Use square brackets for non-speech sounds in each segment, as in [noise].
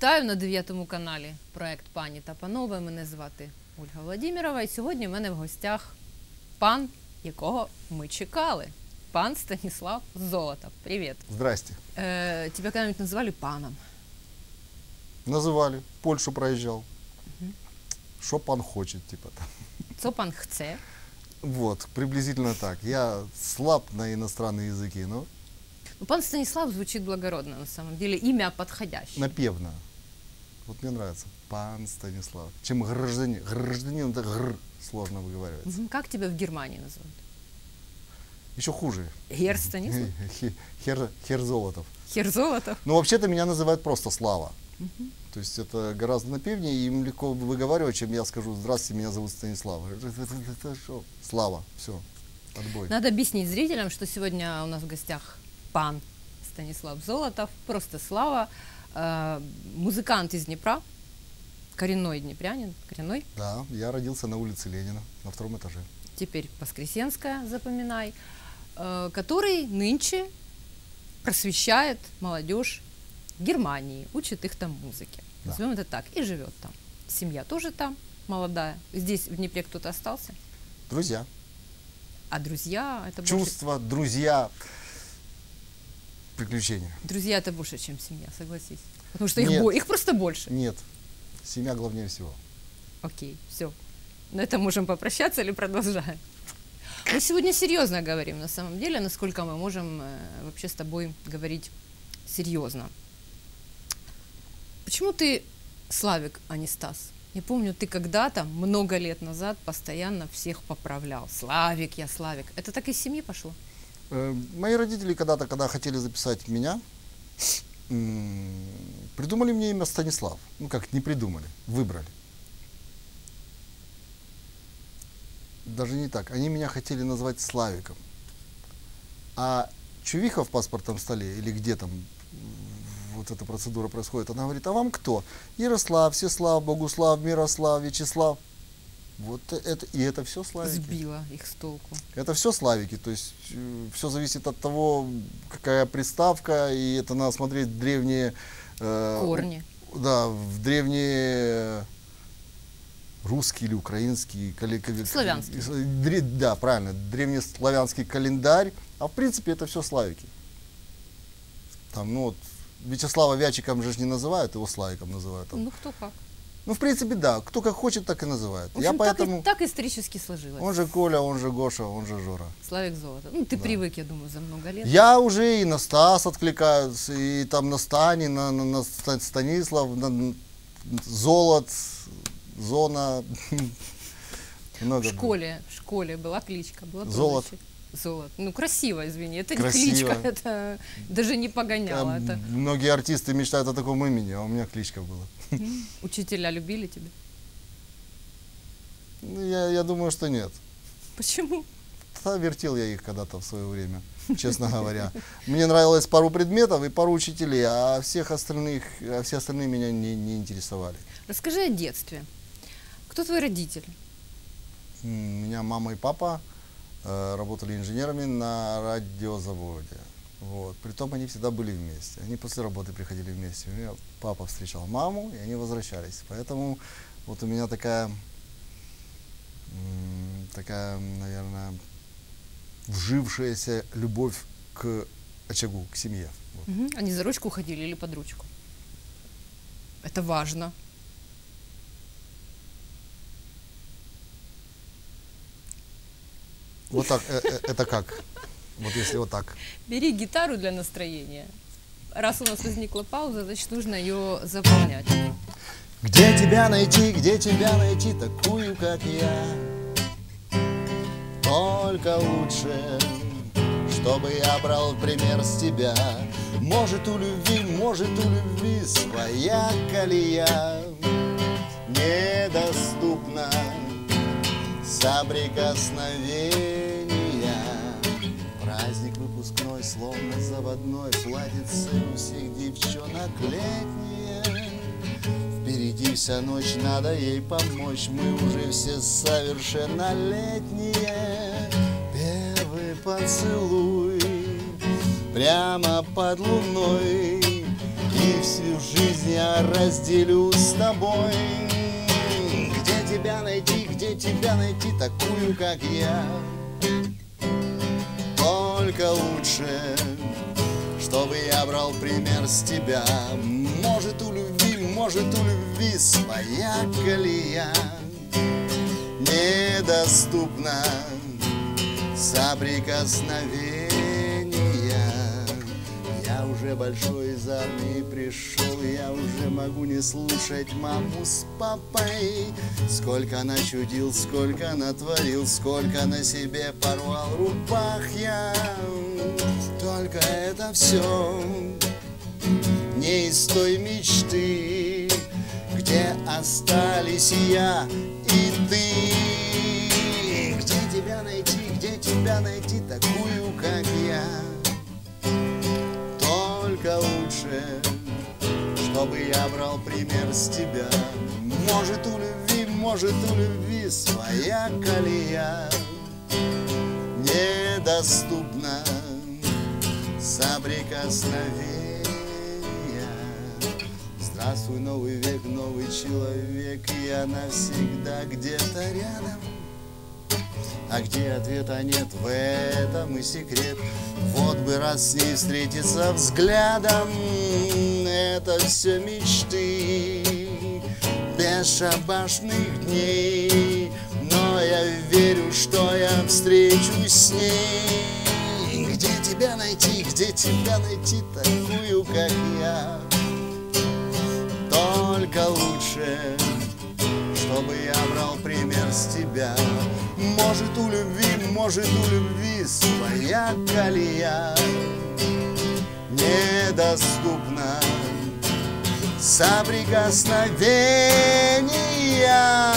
Вітаю на дев'ятому каналі. Проект Пані та панове. Мене звати Ольга Владимирова. І сьогодні в мене в гостях пан, якого ми чекали. Пан Станіслав Золотов. Привіт. Здрасте. Е, тебя когда-нибудь называли паном? Называли. Польшу проезжал. Что пан хочет, типа там. Це пан хце. Вот, приблизительно так. Я слаб на иностранные языки, но Ну, пан Станислав звучит благородно на самом деле. Имя подходящее. напевно. Вот мне нравится. Пан Станислав. Чем гражданин. Гражданин это гр сложно выговаривается. Как тебя в Германии называют? Еще хуже. Гер Станислав? [laughs] Хе- Хер, хер Золотов. Хер Золотов? Ну, вообще-то меня называют просто Слава. То есть это гораздо напевнее, и им легко выговаривать, чем я скажу, здравствуйте, меня зовут Станислав. [laughs] Слава, все, отбой. Надо объяснить зрителям, что сегодня у нас в гостях пан Станислав Золотов, просто Слава, музыкант из Днепра, коренной днепрянин, коренной, Да, я родился на улице Ленина, на втором этаже. теперь Воскресенская, запоминай, э, который нынче просвещает молодежь Германии, учит их там музыке. Да. Назовем это так, и живет там. Семья тоже там молодая. Здесь в Днепре кто-то остался, Друзья, а друзья это больше... чувства, друзья, приключения. Друзья это больше, чем семья, согласись. Потому что их, Нет. бо- их просто больше. Нет, семья главнее всего. Окей, все. На этом можем попрощаться или продолжаем? Мы сегодня серьезно говорим, на самом деле, насколько мы можем э, вообще с тобой говорить серьезно. Почему ты Славик, а не Стас? Я помню, ты когда-то, много лет назад, постоянно всех поправлял. Славик, я Славик. Это так из семьи пошло? Э, Мои родители когда-то, когда хотели записать меня, придумали мне имя Станислав. Ну как, не придумали, выбрали. Даже не так. Они меня хотели назвать Славиком. А Чувиха в паспортном столе, или где там вот эта процедура происходит, она говорит, а вам кто? Ярослав, Всеслав, Богуслав, Мирослав, Вячеслав. Вот это, и это все Славики. Сбила их с толку. Это все славики, то есть все зависит от того, какая приставка, и это надо смотреть древние... э, Корни. Да, в древние русский или украинский... кали- Славянский. Да, правильно, древнеславянский календарь, а в принципе это все славики. Там, ну вот, Вячеслава Вячиком же не называют, его Славиком называют. там. Ну, кто как. Ну, в принципе, да, кто как хочет, так и называет. В общем, Я так, и- поэтому... так исторически сложилось. Он же Коля, он же Гоша, он же Жора. Славик Золото. Ну, ты Да. привык, я думаю, за много лет. Я уже и на Стас откликаюсь, и там на Стани, на, на, на Ста- Станислав, на Золот, Зона. [laughs] Много В школе, в школе была кличка, была Золот. еще- Золот. Ну, красиво, извини. Это Красиво. не кличка, [laughs] это даже не погоняло. Там Это... Многие артисты мечтают о таком имени, а у меня кличка была. [laughs] Учителя любили тебя? Ну, Я, я думаю, что нет. Почему? Да, вертел я их когда-то в свое время, честно говоря. Мне нравилось пару предметов и пару учителей, а всех остальных, а все остальные меня не, не интересовали. Расскажи о детстве. Кто твой родитель? Меня мама и папа работали инженерами на радиозаводе. Вот. Притом они всегда были вместе. Они после работы приходили вместе. У меня папа встречал маму, и они возвращались. Поэтому вот у меня такая, такая, наверное, вжившаяся любовь к очагу, к семье. Вот. Мгм. Они за ручку ходили или под ручку? Это важно. Вот так, э, э, это как? Вот если вот так. Бери гитару для настроения. Раз у нас возникла пауза, значит, нужно ее заполнять. Где тебя найти, где тебя найти, такую, как я? Только лучше, чтобы я брал пример с тебя. Может у любви, может у любви своя колея Недоступна соприкосновения Праздник выпускной, словно заводной Платится у всех девчонок летние. Впереди вся ночь, надо ей помочь Мы уже все совершеннолетние. Первый поцелуй Прямо под луной И всю жизнь я разделю с тобой. Где тебя найти, где тебя найти Такую, как я Только лучше Чтобы я брал пример с тебя Может у любви, может у любви Своя колея Недоступна соприкосновения. Уже большой из армии пришел, я уже могу не слушать маму с папой. Сколько начудил, сколько натворил, сколько на себе порвал рубах я. Только это все не из той мечты, где остались я и ты. Где тебя найти, где тебя найти такую, как я? Только лучше, чтобы я брал пример с тебя. Может у любви, может у любви своя колея недоступна соприкосновения. Здравствуй, новый век, новый человек, я навсегда где-то рядом. А где ответа нет, в этом и секрет. Вот бы раз с ней встретиться взглядом, это все мечты бесшабашных дней. Но я верю, что я встречусь с ней. Где тебя найти, где тебя найти такую, как я? Только лучше, чтобы я брал пример с тебя. Может у любви, может у любви своя колея недоступна соприкосновения.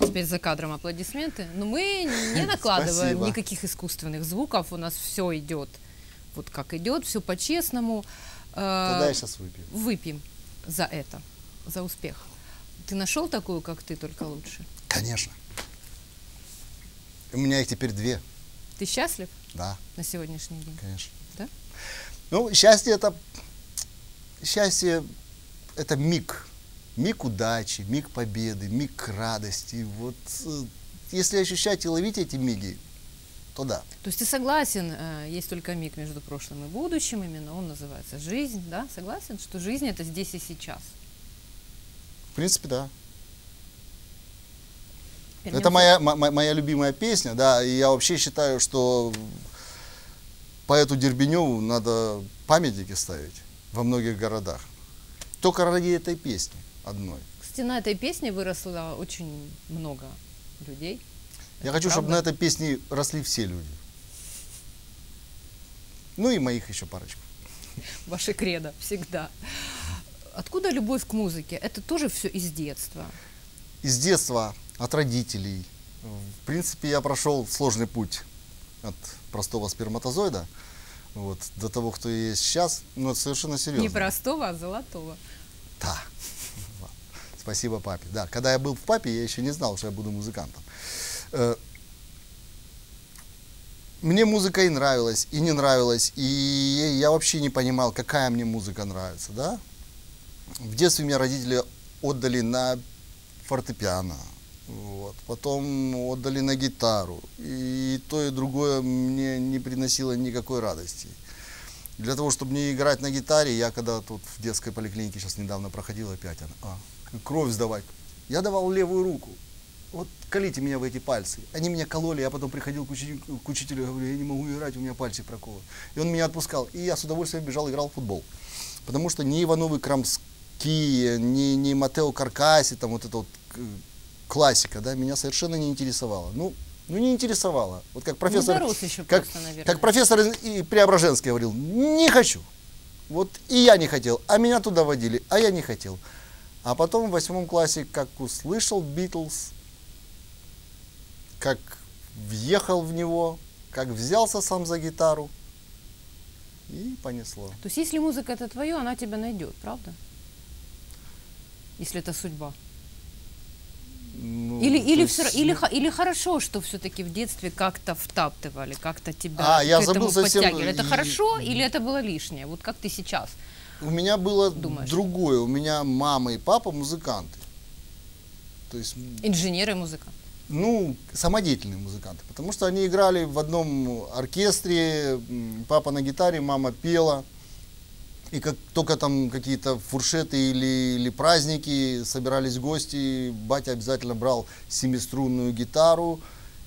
Теперь за кадром аплодисменты. Но мы не [laughs] накладываем Спасибо. никаких искусственных звуков. У нас все идет вот как идет, все по-честному. Э, Тогда я сейчас выпью. Выпьем за это, за успех. Ты нашел такую, как ты, только лучше? Конечно. У меня их теперь две. Ты счастлив Да, на сегодняшний день? конечно. Да? Ну, счастье это... Счастье это миг. Миг удачи, миг победы, миг радости. Вот э, если ощущать и ловить эти миги, то да. То есть ты согласен, э, есть только миг между прошлым и будущим, именно он называется жизнь, да? Согласен, что жизнь это здесь и сейчас? В принципе, да. Теперь Это моя, мо- мо- моя любимая песня, да, и я вообще считаю, что поэту Дербеневу надо памятники ставить во многих городах. Только ради этой песни одной. Кстати, на этой песне выросло очень много людей. Я хочу, чтобы на правда? этой песне росли все люди. Ну и моих еще парочку. [laughs] Ваше кредо всегда. Откуда любовь к музыке? Это тоже все из детства. Из детства, от родителей. В принципе, я прошел сложный путь от простого сперматозоида вот, до того, кто есть сейчас. Ну, это совершенно серьезно. Не простого, а золотого. Да. [laughs] Спасибо папе. Да, когда я был в папе, я еще не знал, что я буду музыкантом. Э, Мне музыка и нравилась, и не нравилась, и я вообще не понимал, какая мне музыка нравится, да? В детстве меня родители отдали на фортепиано, вот. потом отдали на гитару, и то и другое мне не приносило никакой радости. Для того, чтобы не играть на гитаре, я когда тут в детской поликлинике сейчас недавно проходил опять, она, а, кровь сдавать. Я давал левую руку. Вот колите меня в эти пальцы. Они меня кололи, я потом приходил к учителю, к учителю и говорю, я не могу играть, у меня пальцы проковы. И он меня отпускал. И я с удовольствием бежал, играл в футбол. Потому что ни Ивановы Крамские, ни, ни Матео Каркаси, там вот эта вот э, классика, да, меня совершенно не интересовала. Ну, ну не интересовала. Вот как профессор, еще как, просто, наверное. как профессор и Преображенский говорил, не хочу. Вот и я не хотел, а меня туда водили, а я не хотел. А потом в восьмом классе, как услышал Битлз, как въехал в него, как взялся сам за гитару, и понесло. То есть если музыка это твое, она тебя найдет, правда? Если это судьба. Ну, Или, или, есть, всё- или, ну, или хорошо, что все-таки в детстве как-то втаптывали, как-то тебя А, я забыл совсем, подтягивали. Это и- хорошо или это было лишнее? Вот как ты сейчас? У меня было Думаешь? другое. У меня мама и папа музыканты. То есть, м, Инженер и музыкант. Ну, самодеятельные музыканты. Потому что они играли в одном оркестре. Папа на гитаре, мама пела. И как только там какие-то фуршеты или, или праздники, собирались гости, батя обязательно брал семиструнную гитару.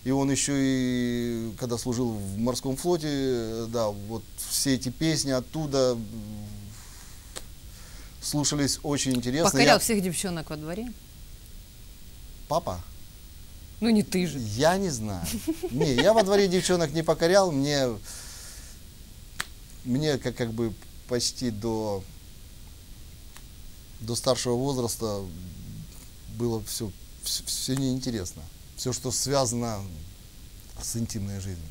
И он еще и, когда служил в морском флоте, да, вот все эти песни оттуда слушались очень интересно. Покорял Я- всех девчонок во дворе? Папа? Ну не ты же. Я не знаю. Не, я во дворе девчонок не покорял, мне, мне как, как бы почти до, до старшего возраста было все, все, все неинтересно. Все, что связано с интимной жизнью.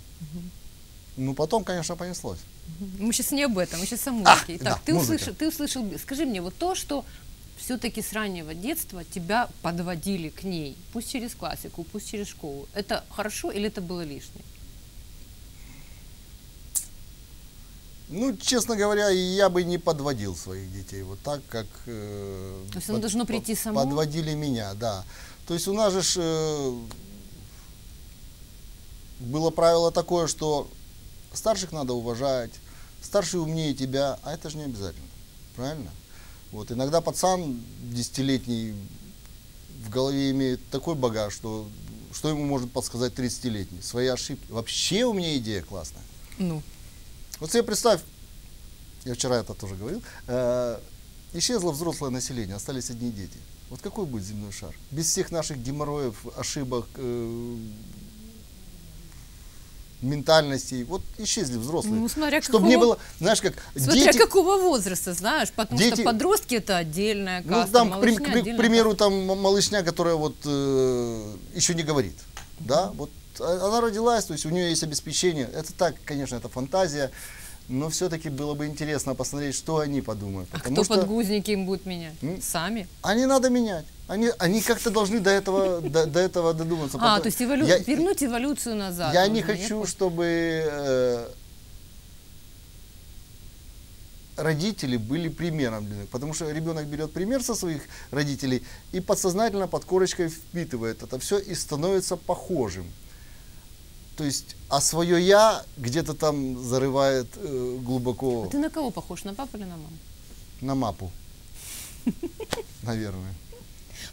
Ну, потом, конечно, понеслось. Мы сейчас не об этом, мы сейчас о музыке. Итак, да, ты, музыка. услышал, ты услышал, скажи мне, вот то, что все-таки с раннего детства тебя подводили к ней, пусть через классику, пусть через школу, это хорошо или это было лишнее? Ну, честно говоря, я бы не подводил своих детей вот так, как... э, То есть оно должно прийти само? Подводили меня, да. То есть у нас же ж, э, было правило такое, что старших надо уважать, старший умнее тебя, а это же не обязательно, правильно? Вот иногда пацан десятилетний в голове имеет такой багаж, что что ему может подсказать 30-летний? Свои ошибки. Вообще у меня идея классная. Ну, Вот себе представь, я вчера это тоже говорил, э, исчезло взрослое население, остались одни дети. Вот какой будет земной шар? Без всех наших геморроев, ошибок, э, ментальностей. Вот исчезли взрослые. Ну, смотря Чтобы не какого- было, знаешь, как смотря дети... какого возраста, знаешь, потому дети- что подростки это отдельная Ну, каста, там, к, при- к примеру, там малышня, которая вот э, еще не говорит, да, вот а- она родилась, то есть у нее есть обеспечение. Это так, конечно, это фантазия, но все-таки было бы интересно посмотреть, что они подумают. А кто что подгузники им будет менять? М? Сами? они надо менять. Они, они как-то должны до этого, до, до этого додуматься. А, Потом- то есть эволю- я, вернуть эволюцию назад. я не хочу, нет? чтобы э, родители были примером для них. Потому что ребенок берет пример со своих родителей и подсознательно под корочкой впитывает это все и становится похожим. То есть, а свое я где-то там зарывает э, глубоко А ты на кого похож, на папу или на маму? на мапу. Наверное.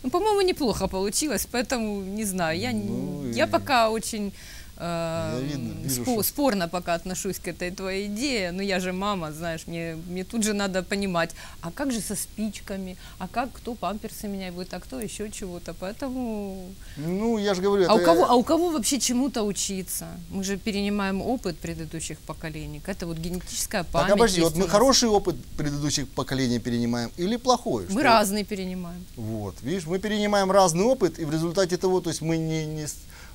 Ну, по-моему, неплохо получилось, поэтому не знаю. Я, Ну, я и- пока очень э, видно, вижу, спо- что- спорно пока отношусь к этой твоей идее. Но я же мама, знаешь, мне, мне тут же надо понимать, а как же со спичками, а как кто памперсы меняет будет, а кто еще чего-то. Поэтому... Ну, я же говорю, А у, кого, а у кого вообще чему-то учиться? Мы же перенимаем опыт предыдущих поколений. Это вот генетическая память. Так, обожди, вот мы хороший опыт предыдущих поколений перенимаем или плохой? Мы Что- разные перенимаем. Вот, видишь, мы перенимаем разный опыт, и в результате того, то есть мы не, не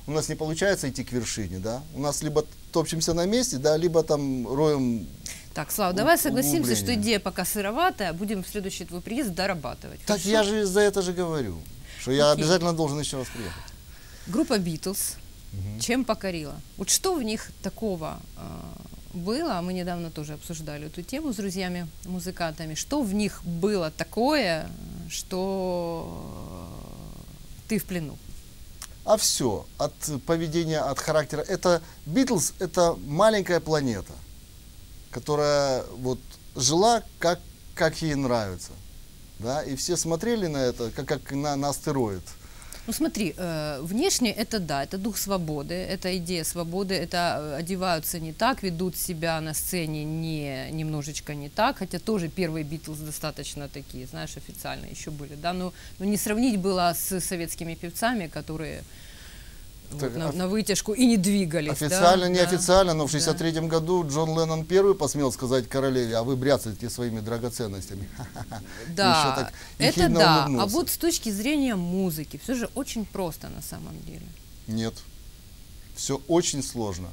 у нас не получается идти к вершине, да, у нас либо топчемся на месте, да, либо там роем, Так, Слава, давай согласимся, что идея пока сыроватая, будем в следующий твой приезд дорабатывать. так Хорошо? я же за это же говорю, что я Окей. обязательно должен еще раз приехать. Группа Битлз чем покорила? Вот что в них такого э, было? Мы недавно тоже обсуждали эту тему с друзьями-музыкантами. Что в них было такое, что ты в плену? А все, от поведения, от характера, это, Битлз, это маленькая планета, которая вот жила, как, как ей нравится, да, и все смотрели на это, как, как на, на астероид. Ну смотри, э, внешне это да, это дух свободы, это идея свободы, это э, одеваются не так, ведут себя на сцене не немножечко не так, хотя тоже первые Битлз достаточно такие, знаешь, официальные еще были, да, но, но не сравнить было с советскими певцами, которые вот на, на вытяжку и не двигались. да, Официально, да. неофициально, но в да. 63 году Джон Леннон первый посмел сказать королеве, а вы бряцаете своими драгоценностями. [laughs] Да, это да. А вот с точки зрения музыки, все же очень просто на самом деле. Нет. Все очень сложно.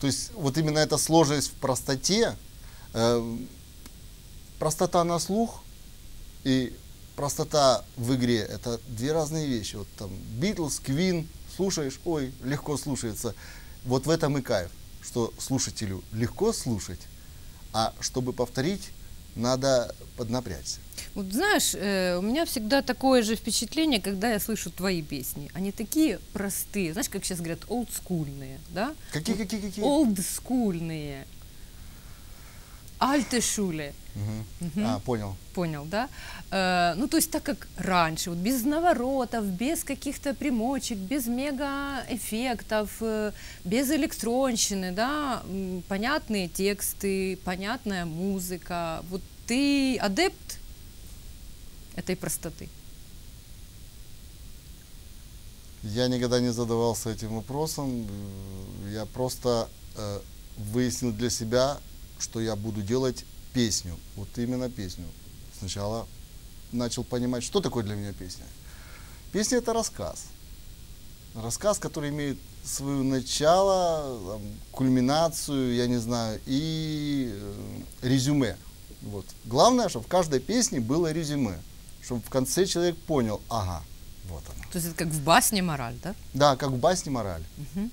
То есть вот именно эта сложность в простоте, э, простота на слух и простота в игре это две разные вещи. Вот там Битлз, Квин, слушаешь, ой, легко слушается. Вот в этом и кайф, что слушателю легко слушать, а чтобы повторить, надо поднапрячься. Вот знаешь, э, у меня всегда такое же впечатление, когда я слышу твои песни. Они такие простые, знаешь, как сейчас говорят, олдскульные, да? Какие, какие, какие? Олдскульные. Альте Мгм. А, понял. Понял, да? Э, ну, то есть так как раньше, вот без наворотов, без каких-то примочек, без мега-эффектов, э, без электронщины, да, понятные тексты, понятная музыка. Вот ты адепт этой простоты? Я никогда не задавался этим вопросом. Э, Я просто э, выяснил для себя, что я буду делать песню. Вот именно песню. Сначала начал понимать, что такое для меня песня. Песня это рассказ. Рассказ, который имеет свое начало, там, кульминацию, я не знаю, и э, резюме. Вот. Главное, чтобы в каждой песне было резюме. Чтобы в конце человек понял, ага, вот оно. То есть это как в басне мораль, да? Да, как в басне мораль. Мгм.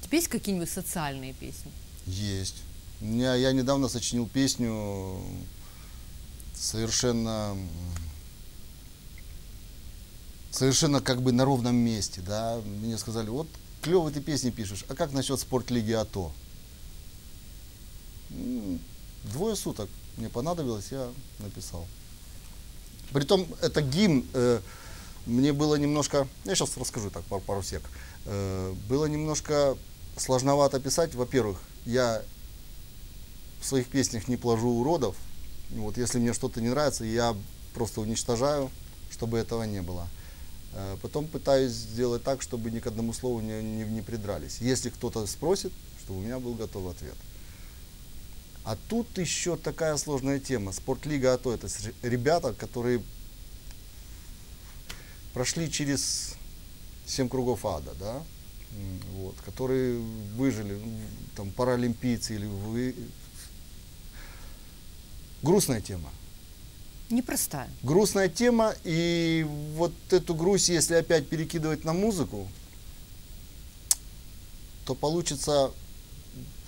У тебя есть какие-нибудь социальные песни? Есть. Меня, я недавно сочинил песню совершенно совершенно как бы на ровном месте, да. Мне сказали, вот клевые ты песни пишешь, а как насчет спортлиги АТО? Двое суток мне понадобилось, я написал. Притом это гимн, э, мне было немножко, я сейчас расскажу так пару, пару сек, Э, было немножко сложновато писать. Во-первых, я в своих песнях не плажу уродов. Вот если мне что-то не нравится, я просто уничтожаю, чтобы этого не было. Э, Потом пытаюсь сделать так, чтобы ни к одному слову не, не, не придрались. Если кто-то спросит, чтобы у меня был готовый ответ. А тут еще такая сложная тема. Спортлига АТО это ребята, которые прошли через семь кругов ада, да, вот, которые выжили, ну, там, паралимпийцы или вы... Грустная тема. Непростая. Грустная тема, и вот эту грусть, если опять перекидывать на музыку, то получится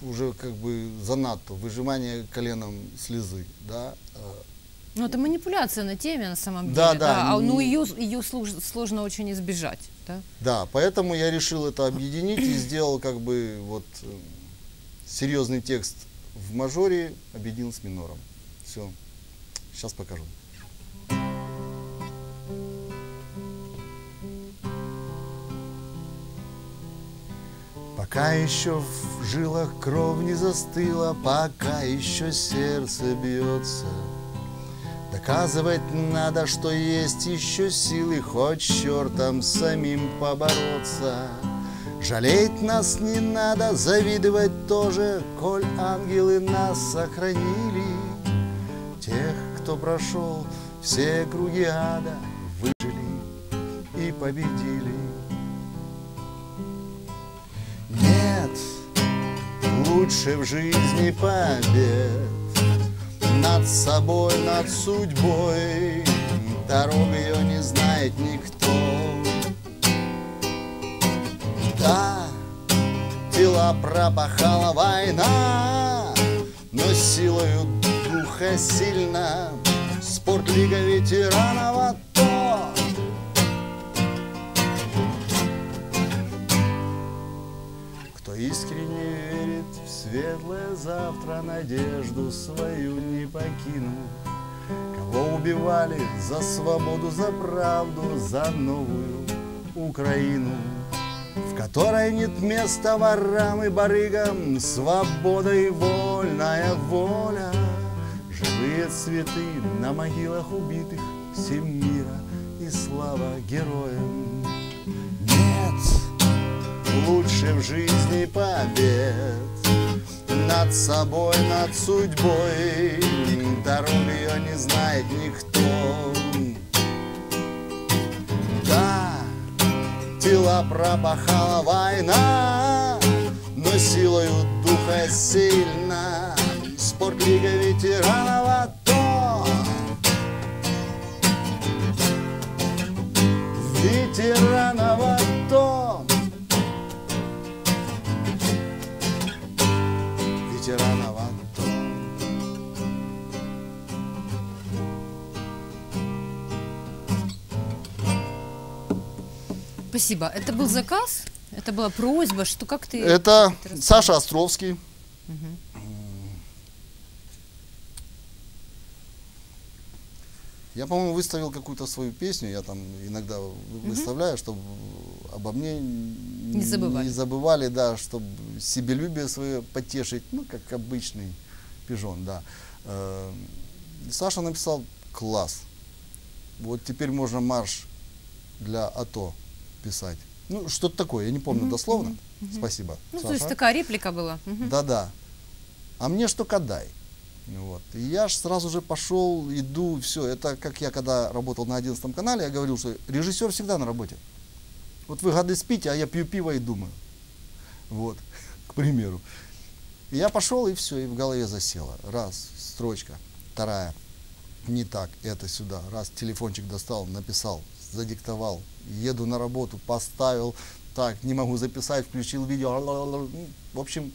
уже как бы занадто, выжимание коленом слезы, да. Э, Ну, это манипуляция на теме на самом деле. Да, да, А, ну, ее, ее слож- сложно очень избежать, да? Да, поэтому я решил это объединить и сделал как бы вот э, серьезный текст в мажоре, объединил с минором. Все, сейчас покажу. Пока еще в жилах кровь не застыла, пока еще сердце бьется, Доказывать надо, что есть еще силы хоть чертом самим побороться. Жалеть нас не надо, завидовать тоже, коль ангелы нас сохранили. Кто прошел все круги ада, выжили и победили. Нет лучше в жизни побед над собой, над судьбой. Дорог ее не знает никто. Да, тела пропахала война, но силою духа сильно спортлига ветеранов АТО. Кто искренне верит в светлое завтра, надежду свою не покинул. Кого убивали за свободу, за правду, за новую Украину, в которой нет места ворам и барыгам, свобода и воля. Живые цветы на могилах убитых, всем мира и слава героям. Нет, лучше в жизни побед Над собой, над судьбой. Дорог ее не знает никто. Да, тела пропахала война Но силою духа сильно. Спортлига ветеранов Тиранова дом. Ветеранова дом. Спасибо. Это был заказ? Это была просьба, что как ты... Это, это Саша Островский. Угу. Я, по-моему, выставил какую-то свою песню, я там иногда вы- выставляю, чтобы обо мне не забывали. не забывали, да, чтобы себелюбие свое потешить, ну, как обычный пижон, да. Э, и Саша написал класс. Вот теперь можно марш для АТО писать. Ну, что-то такое, я не помню Мгм, дословно. мгм. Спасибо. Ну, то Саша. есть такая реплика была. Да-да. А мне что кадай. Вот. И я ж сразу же пошел, иду, все. Это как я когда работал на 11 канале, я говорил, что режиссер всегда на работе. Вот вы гады спите, а я пью пиво и думаю. Вот, [laughs] к примеру. И я пошел, и все, и в голове засело. Раз, строчка. Вторая. Не так, это сюда. Раз, телефончик достал, написал, задиктовал. Еду на работу, поставил. Так, не могу записать, включил видео. Ну, В общем,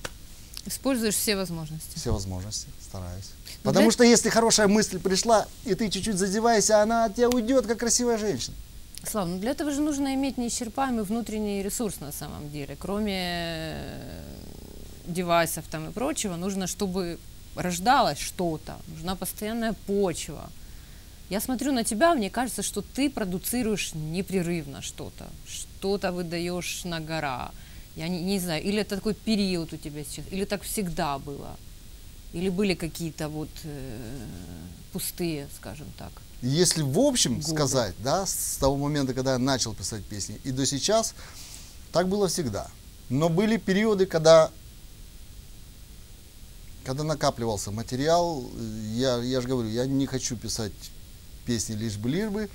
Используешь все возможности. все возможности, стараюсь. Ну, Потому для- что если хорошая мысль пришла, и ты чуть-чуть задеваешься, она от тебя уйдет, как красивая женщина. Слава, ну для этого же нужно иметь неисчерпаемый внутренний ресурс на самом деле. Кроме э, девайсов там и прочего, нужно, чтобы рождалось что-то. Нужна постоянная почва. Я смотрю на тебя, мне кажется, что ты продуцируешь непрерывно что-то. Что-то выдаешь на гора. Я не, не знаю, или это такой период у тебя сейчас, или так всегда было. Или были какие-то вот э, пустые, скажем так. Если в общем Годы. сказать, да, с того момента, когда я начал писать песни, и до сейчас, так было всегда. Но были периоды, когда, когда накапливался материал, я, я же говорю, я не хочу писать песни лишь бы, лишь бы.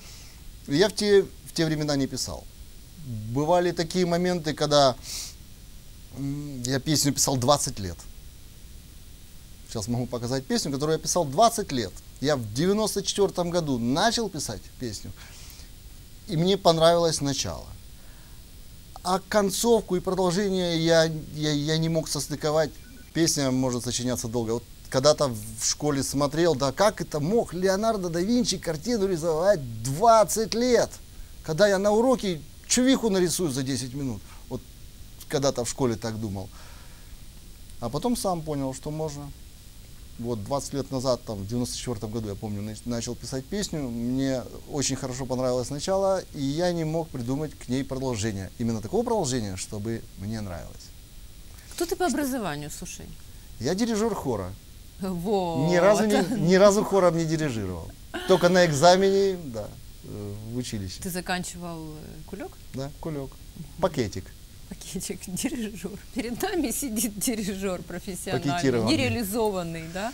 Я в те, в те времена не писал. Бывали такие моменты, когда я песню писал 20 лет. Сейчас могу показать песню, которую я писал 20 лет. Я в 94 году начал писать песню, и мне понравилось начало. А концовку и продолжение я, я, я не мог состыковать. Песня может сочиняться долго. Вот когда-то в школе смотрел, да как это мог Леонардо да Винчи картину рисовать 20 лет? Когда я на уроке чувиху нарисую за 10 минут. Когда-то в школе так думал. А потом сам понял, что можно. Вот 20 лет назад, там, в 94 году, я помню, нач- начал писать песню. Мне очень хорошо понравилось начало, и я не мог придумать к ней продолжение. Именно такого продолжения, чтобы мне нравилось. Кто ты по образованию, слушай? Я дирижер хора. Вот. Ни разу, не, ни разу хором не дирижировал. Только на экзамене, да, э, в училище. Ты заканчивал э, кулек? Да, кулек. Пакетик. Пакетик, [laughs] дирижер. Перед нами сидит дирижер профессиональный, нереализованный, да?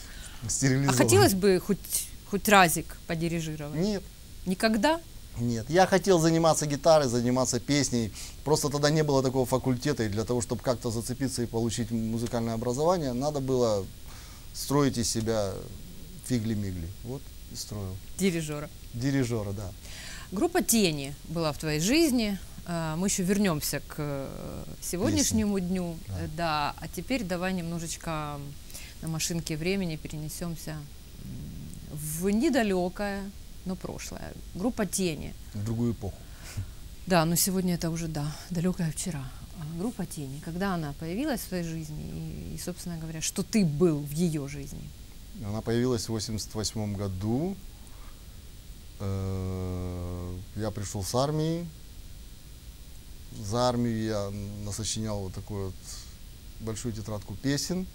А хотелось бы хоть, хоть разик подирижировать? Нет. Никогда? Нет, я хотел заниматься гитарой, заниматься песней. Просто тогда не было такого факультета, и для того, чтобы как-то зацепиться и получить музыкальное образование, надо было строить из себя фигли-мигли. Вот и строил. Дирижера. Дирижера, да. Группа «Тени» была в твоей жизни. А, Мы еще вернемся к э, сегодняшнему дню. Да. Да. А теперь давай немножечко на машинке времени перенесемся в недалекое, но прошлое. Группа «Тени». В другую эпоху. Да, но сегодня это уже, да, далекое вчера. А Группа «Тени», когда она появилась в твоей жизни, и, и, собственно говоря, что ты был в ее жизни? Она появилась в 88 году. Э, Я пришел с армии. За армию я насочинял вот такую вот большую тетрадку песен.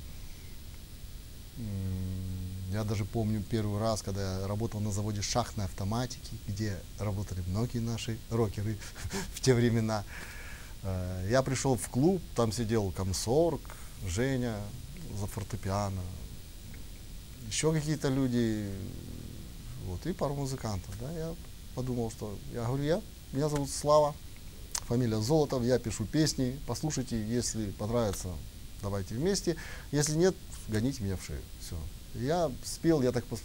Я даже помню первый раз, когда я работал на заводе шахтной автоматики, где работали многие наши рокеры [laughs] в те времена. Э, Я пришел в клуб, там сидел комсорг, Женя за фортепиано, еще какие-то люди, вот, и пару музыкантов, да, я подумал, что, я говорю, я, меня зовут Слава, фамилия Золотов, я пишу песни, послушайте, если понравится, давайте вместе, если нет, гоните меня в шею, все. Я спел, я так пос-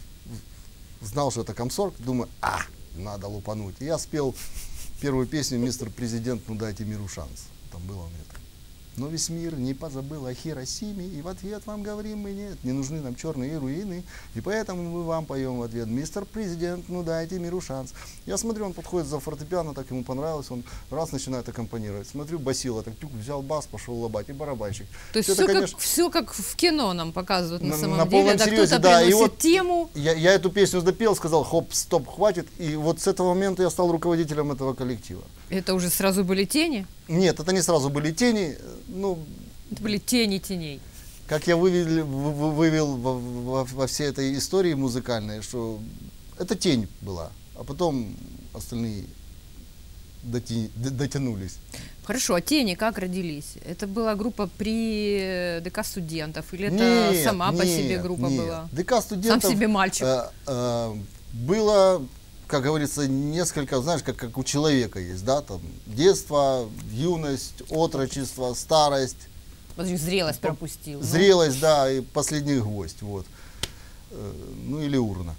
знал, что это комсорг, думаю, а, надо лупануть. И я спел первую песню «Мистер Президент, ну дайте миру шанс». Там было у меня так. Но весь мир не позабыл о Хиросиме, и в ответ вам говорим мы нет, не нужны нам черные руины, и поэтому мы вам поем в ответ, мистер президент, ну дайте миру шанс. Я смотрю, он подходит за фортепиано, так ему понравилось, он раз начинает аккомпанировать. Смотрю, басила, так тюк, взял бас, пошел лобать, и барабанщик. То есть Это, все, конечно, как, все как в кино нам показывают на, На- самом на деле. да, серьезе, кто-то да, и вот- тему. Я, я эту песню допел, сказал, хоп, стоп, хватит, и вот с этого момента я стал руководителем этого коллектива. Это уже сразу были тени? Нет, это не сразу были тени, ну, Это были тени теней. как я вывел, вы- вы- вывел во, во- во всей этой истории музыкальной, что это тень была, а потом остальные доти- дотянулись. Хорошо, а тени как родились? Это была группа при э, ДК студентов? Или это Нет, сама по себе нет, группа нет. была? ДК студентов Сам себе мальчик. э, э, было, как говорится, несколько, знаешь, как, как у человека есть, да, там детство, юность, отрочество, старость, Подожди, зрелость пропустил. ну. зрелость, да, и последний гвоздь, вот. Э, Ну или урна.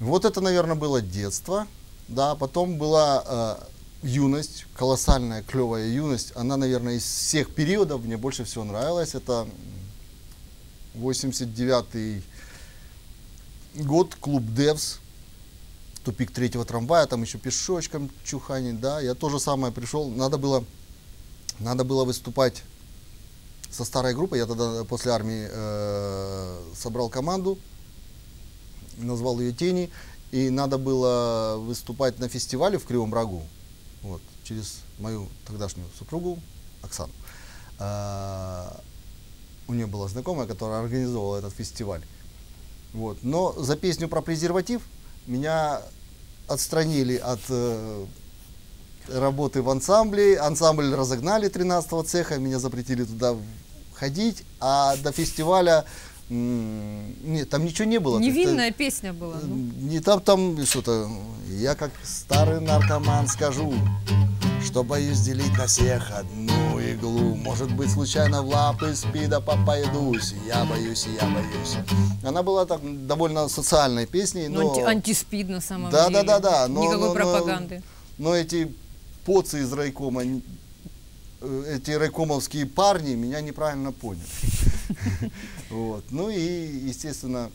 Вот это, наверное, было детство, да, потом была э, юность, колоссальная, клевая юность. Она, наверное, из всех периодов мне больше всего нравилась. Это 89 год, клуб Девс, тупик третьего трамвая, там еще пешочком чуханить, да. Я тоже самое пришел, надо было, надо было выступать со старой группой. Я тогда после армии э, собрал команду, назвал ее «Тени», и надо было выступать на фестивале в Кривом Рогу, вот, через мою тогдашнюю супругу Оксану. А, у нее была знакомая, которая организовала этот фестиваль. Вот. Но за песню про презерватив меня отстранили от э, работы в ансамбле. Ансамбль разогнали 13-го цеха, меня запретили туда ходить, а до фестиваля нет, там ничего не было. Невинная песня была. ну. не там, там что-то. Я как старый наркоман скажу, что боюсь делить на всех одну иглу. Может быть, случайно в лапы спида попадусь. Я боюсь, я боюсь. Она была так довольно социальной песней, Ну, но, анти- антиспид на самом Да, деле. да, да, да, но- Никакой но- но- пропаганды. но эти поцы из райкома, э, эти райкомовские парни меня неправильно поняли. [laughs] Вот. Ну и, естественно,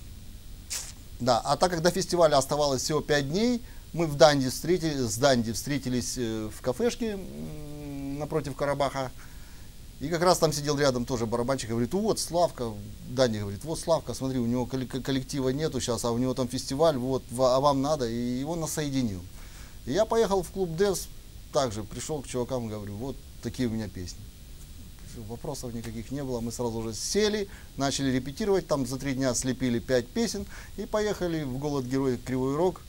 да. А так как до фестиваля оставалось всего 5 дней, мы в Данди встретились, с Данди встретились э, в кафешке напротив Карабаха. И как раз там сидел рядом тоже барабанщик, говорит, вот Славка, Данди говорит, вот Славка, смотри, у него колле- коллектива нету сейчас, а у него там фестиваль, вот, а вам надо, и он нас соединил. И я поехал в клуб Девс, также пришел к чувакам, говорю, вот такие у меня песни. Вопросов никаких не было, мы сразу уже сели, начали репетировать, там за три дня слепили пять песен и поехали в «Голод Герой Кривой Рог»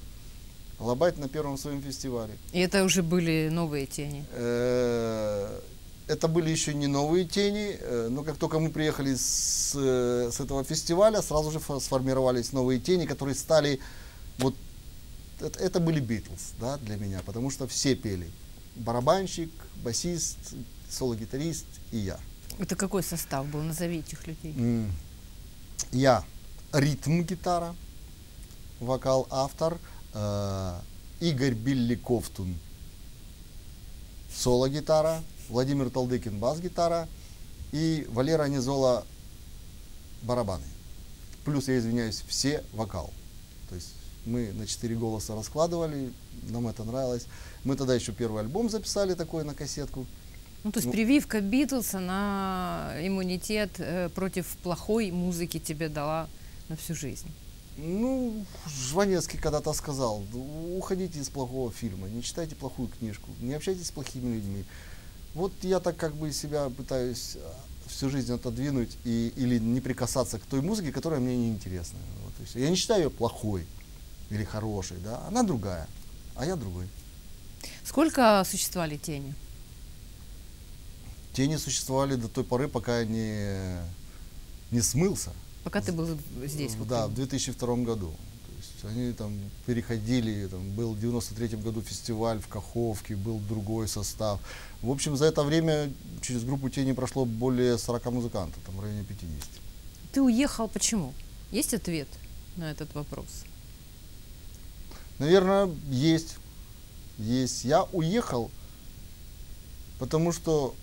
лобать на первом своем фестивале. И это уже были новые тени. Э, Это были еще не новые тени, э, но как только мы приехали с, э, с этого фестиваля, сразу же фо- сформировались новые тени, которые стали вот это, это были Битлз, да, для меня, потому что все пели. Барабанщик, басист, соло-гитарист и я. Это какой состав был? Назови этих людей. Я ритм гитара, вокал автор, э, Игорь Билли Ковтун соло гитара, Владимир Талдыкин бас гитара и Валера Низола барабаны. Плюс, я извиняюсь, все вокал. То есть мы на четыре голоса раскладывали, нам это нравилось. Мы тогда еще первый альбом записали такой на кассетку. Ну, то есть Ну. прививка Битлса на иммунитет э, против плохой музыки тебе дала на всю жизнь. Ну, Жванецкий когда-то сказал, «Ну, уходите из плохого фильма, не читайте плохую книжку, не общайтесь с плохими людьми. Вот я так как бы себя пытаюсь а, всю жизнь отодвинуть и, или не прикасаться к той музыке, которая мне не интересна. Вот, и всё. я не считаю ее плохой или хорошей, да, она другая, а я другой. Сколько существовали тени? Тени существовали до той поры, пока я не, не смылся. Пока ты был здесь. в Да, в Украине. 2002 году. То есть они там переходили, там был в 93 году фестиваль в Каховке, был другой состав. В общем, за это время через группу тени прошло более 40 музыкантов, там в районе 50. Ты уехал почему? Есть ответ на этот вопрос? Наверное, есть. Есть. Я уехал потому что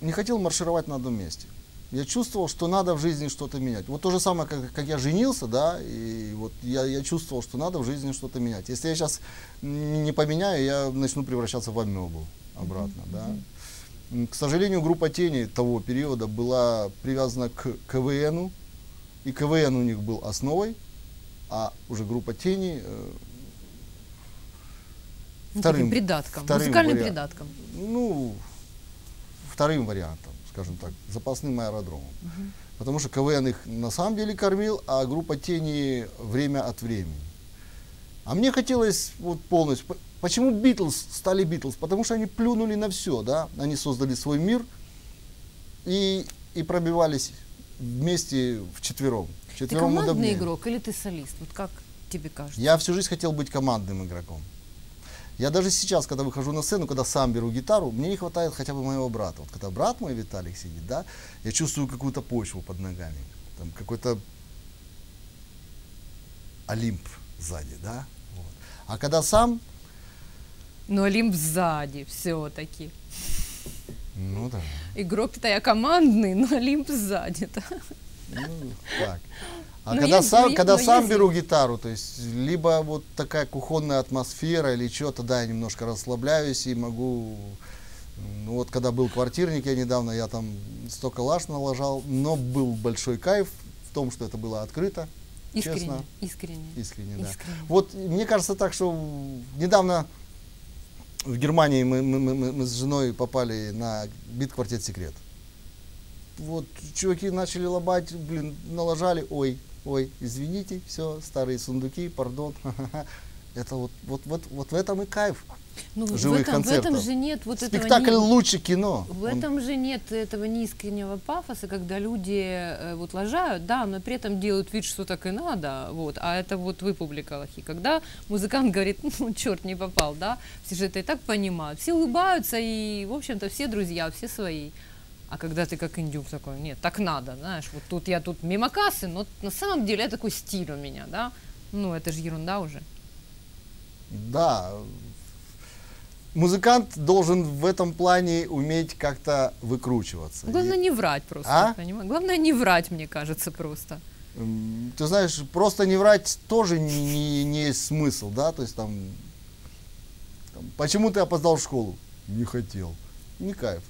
не хотел маршировать на одном месте. Я чувствовал, что надо в жизни что-то менять. Вот то же самое, как, как я женился, да, и вот я, я чувствовал, что надо в жизни что-то менять. Если я сейчас не поменяю, я начну превращаться в амебу обратно, да. М, К сожалению, группа тени того периода была привязана к КВНу, и КВН у них был основой, а уже группа тени э, Ну, вторым, таким придатком, вторым музыкальным вариа- придатком. ну, вторым вариантом, скажем так, запасным аэродромом. Потому что КВН их на самом деле кормил, а группа тени время от времени. А мне хотелось вот полностью. Почему Битлз стали Битлз? Потому что они плюнули на все, да? Они создали свой мир и, и пробивались вместе вчетвером. Ты Вчетвером командный удобнее. игрок или ты солист? Вот как тебе кажется? Я всю жизнь хотел быть командным игроком. Я даже сейчас, когда выхожу на сцену, когда сам беру гитару, мне не хватает хотя бы моего брата. Вот когда брат мой Виталик сидит, да, я чувствую какую-то почву под ногами, там какой-то Олимп сзади, да. Вот. А когда сам, Ну, Олимп сзади все-таки. ну да, Игрок-то я командный, но Олимп сзади. Да? ну так. А Ну, когда есть- сам, ну, когда ну, сам беру гитару, то есть либо вот такая кухонная атмосфера или что, тогда я немножко расслабляюсь и могу Ну вот когда был квартирник, я недавно, я там столько лаж налажал, но был большой кайф в том, что это было открыто, Искренне. честно, Искренне. искренне, да. Искренне. Вот мне кажется так, что недавно в Германии мы, мы, мы- мы- мы с женой попали на бит-квартет «Секрет». Вот чуваки начали лобать, блин, налажали, ой, ой, извините, все, старые сундуки, пардон. [laughs] Это вот, вот, вот, вот в этом и кайф. Ну, в живых этом, в этом концертов. же нет вот этого Спектакль лучше кино. В Он- этом же нет этого неискреннего пафоса, когда люди э, вот лажают, да, но при этом делают вид, что так и надо, вот, а это вот вы публика лохи. Когда музыкант говорит, ну, черт не попал, да, все же это и так понимают, все улыбаются и, в общем-то, все друзья, все свои. А когда ты как индюк такой, нет, так надо, знаешь, вот тут я тут мимо кассы, но на самом деле это такой стиль у меня, да, ну, это же ерунда уже. Да. Музыкант должен в этом плане уметь как-то выкручиваться. Главное не врать просто, А? понимаешь? Главное не врать, мне кажется, просто. ты знаешь, просто не врать тоже не, не- не есть смысл, да, то есть там, там, почему ты опоздал в школу? Не хотел. Не кайф.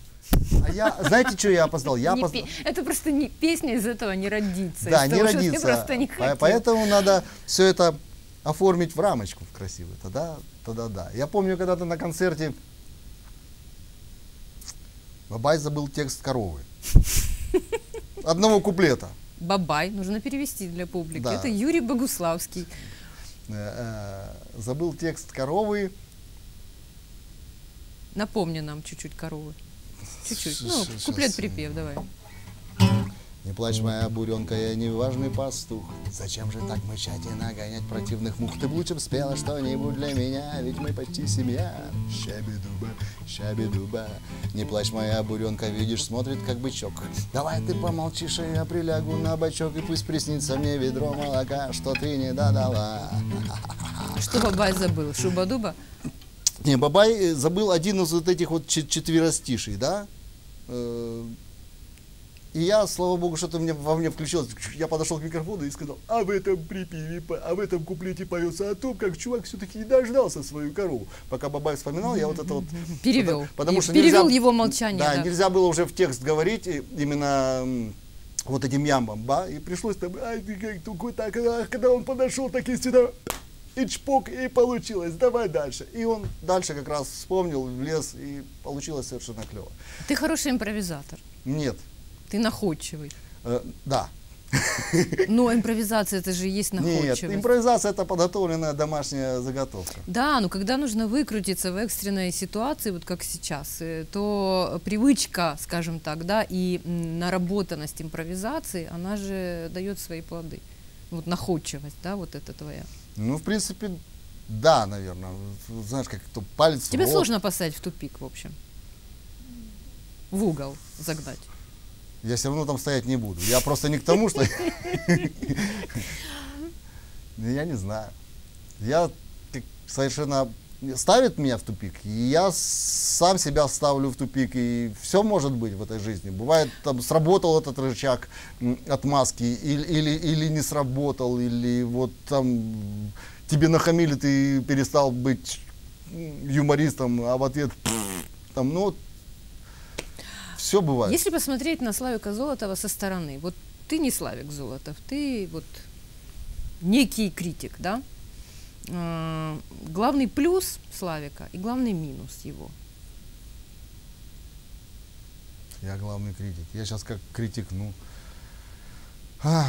А я, знаете, что я опоздал? Я Не опоздал. пе- Это просто не, песня из этого не родится. Да, не того, родится. Просто не хотел. Поэтому надо все это оформить в рамочку в красивую. Тогда, тогда да. Я помню, когда-то на концерте Бабай забыл текст коровы. [laughs] Одного куплета. Бабай, нужно перевести для публики. Да. Это Юрий Богуславский. Э, э, Забыл текст коровы. Напомни нам чуть-чуть коровы. Чуть-чуть. Ну, куплет-припев, давай. Не плачь, моя буренка, я не важный пастух. Зачем же так мычать и нагонять противных мух? Ты бы лучше б спела что-нибудь для меня, ведь мы почти семья. Щаби-дуба, щаби-дуба. Не плачь, моя буренка, видишь, смотрит как бычок. Давай ты помолчишь, и я прилягу на бочок, и пусть приснится мне ведро молока, что ты не додала. Что Бабай забыл? Шуба-дуба? Не, Бабай э, забыл один из вот этих вот чет- четверостишей, да? Э, И я, слава богу, что-то мне, во мне включилось. Я подошел к микрофону и сказал, а в этом припеве, а в этом куплете поется о том, как чувак все-таки не дождался свою корову. Пока Бабай вспоминал, я вот это вот... [laughs] Перевел. [laughs] Потому, что перевел нельзя- его молчание. Да, да. нельзя было уже в текст говорить и именно вот этим ямбом, да, и пришлось там, ай, ты как так, а, когда он подошел, так и сюда, и чпок, и получилось, давай дальше. И он дальше как раз вспомнил, влез, и получилось совершенно клево. Ты хороший импровизатор. Нет, Ты находчивый. э, да, Но импровизация это же есть нет, находчивость. импровизация это подготовленная домашняя заготовка. Да, но когда нужно выкрутиться в экстренной ситуации, вот как сейчас, э, то привычка, скажем так, да, и наработанность импровизации, она же дает свои плоды. Вот находчивость, да, вот это твоя. Ну, в принципе, да, наверное. Знаешь, как то палец в Тебе рот. сложно поставить в тупик, в общем. В угол загнать. Я все равно там стоять не буду. Я просто не к тому, что... Я [laughs] [laughs] не знаю. Я совершенно ставит меня в тупик, и я сам себя ставлю в тупик, и все может быть в этой жизни. Бывает, там сработал этот рычаг отмазки, или, или, или не сработал, или вот там тебе нахамили, ты перестал быть юмористом, а в ответ [laughs] там, ну, все бывает. Если посмотреть на Славика Золотова со стороны, вот ты не Славик Золотов, ты вот некий критик, да? Э, главный плюс Славика и главный минус его. Я главный критик. Я сейчас как критик, ну... Ах.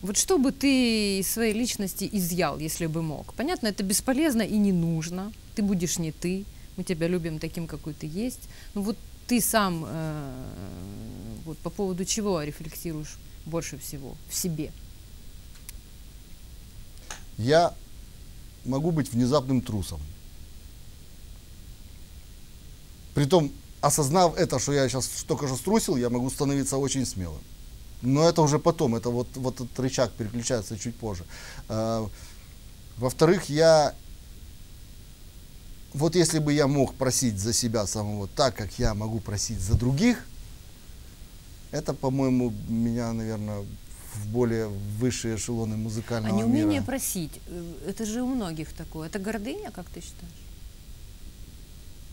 Вот что бы ты из своей личности изъял, если бы мог? Понятно, это бесполезно и не нужно. Ты будешь не ты. Мы тебя любим таким, какой ты есть. Но вот ты сам э, вот по поводу чего рефлексируешь больше всего в себе? Я могу быть внезапным трусом. Притом, осознав это, что я сейчас только что струсил, я могу становиться очень смелым. Но это уже потом, это вот, вот этот рычаг переключается чуть позже. А, во-вторых, я вот если бы я мог просить за себя самого так, как я могу просить за других, это, по-моему, меня, наверное, в более высшие эшелоны музыкального мира. А неумение просить, э, это же у многих такое. Это гордыня, как ты считаешь?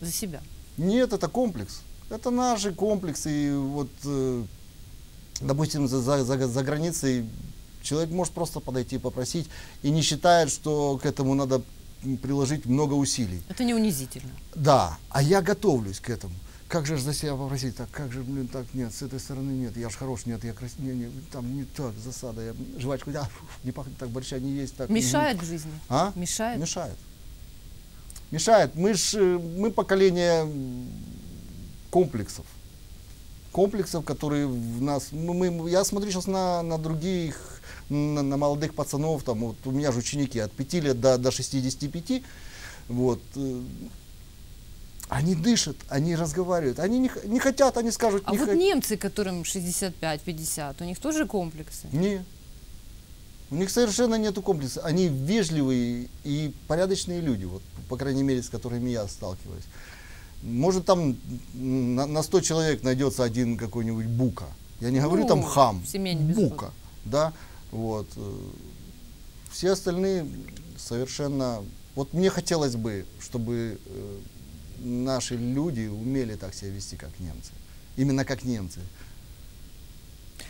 За себя? Нет, это комплекс. Это наши комплексы. И вот, э, допустим, за, за, за, за границей человек может просто подойти и попросить, и не считает, что к этому надо приложить много усилий. Это не унизительно. Да, а я готовлюсь к этому. Как же за себя попросить? Так, как же, блин, так, нет, с этой стороны нет, я ж хорош, нет, я красивый, не, не, там не так, засада, я жвачку, да, не пахнет так, борща не есть, так. Мешает в жизни? А? Мешает? Мешает. Мешает. Мы ж, э, мы поколение комплексов. Комплексов, которые в нас, мы, я смотрю сейчас на, на других на, на молодых пацанов, там, вот у меня же ученики от 5 лет до, до 65, вот, э, они дышат, они разговаривают, они не, не хотят, они скажут... А не вот хот... немцы, которым 65-50, у них тоже комплексы? Нет. У них совершенно нету комплекса. Они вежливые и порядочные люди, вот, по крайней мере, с которыми я сталкиваюсь. Может, там на, на 100 человек найдется один какой-нибудь бука. Я не говорю ну, там хам, бука. Да? Вот. Э, все остальные совершенно... Вот мне хотелось бы, чтобы э, наши люди умели так себя вести, как немцы. Именно как немцы.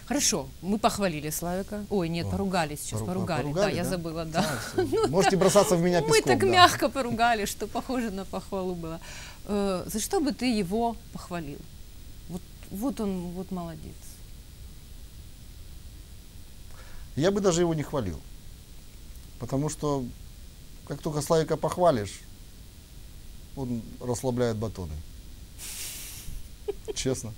Хорошо, мы похвалили Славика. Ой, нет, О, поругали сейчас, пору, поругали. поругали. Да, да, я забыла, да. да [laughs] ну, Можете бросаться в меня песком. Мы так да. мягко поругали, что похоже на похвалу было. Э, за что бы ты его похвалил? Вот, вот он, вот молодец. Я бы даже его не хвалил. Потому что как только Славика похвалишь, он расслабляет батоны. Честно.